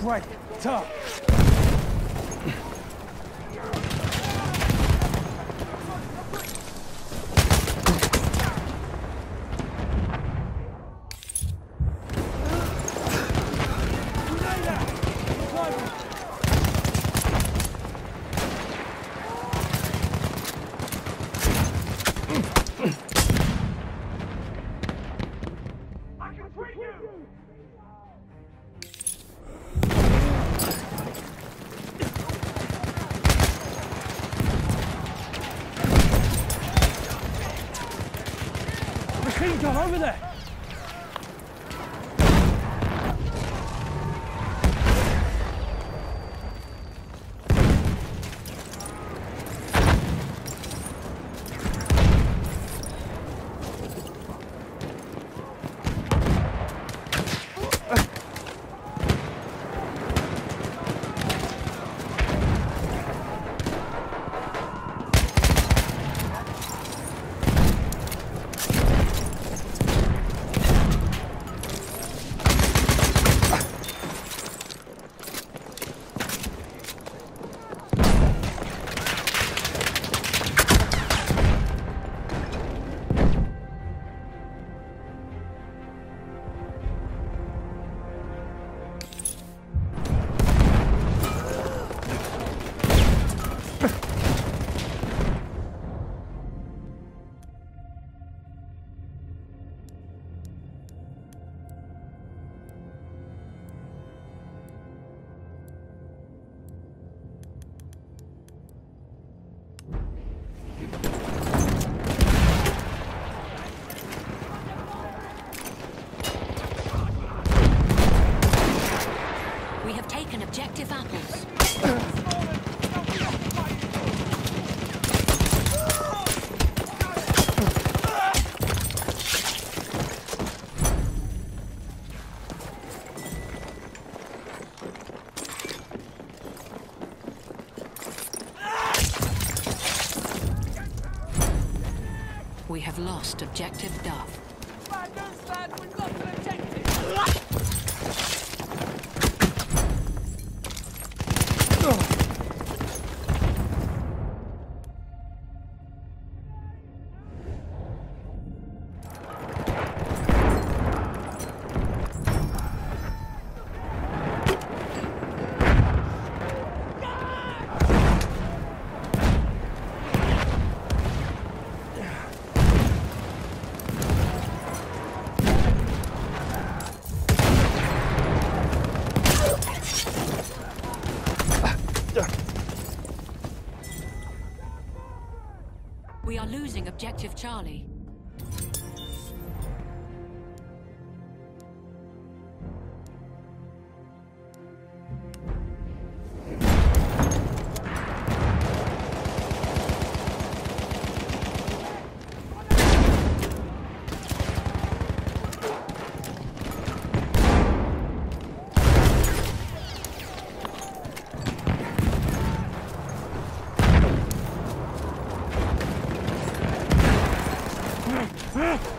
That's great. Tough. Machine gun over there. Taken objective apples. We have lost objective Duff. Objective Charlie. Ah!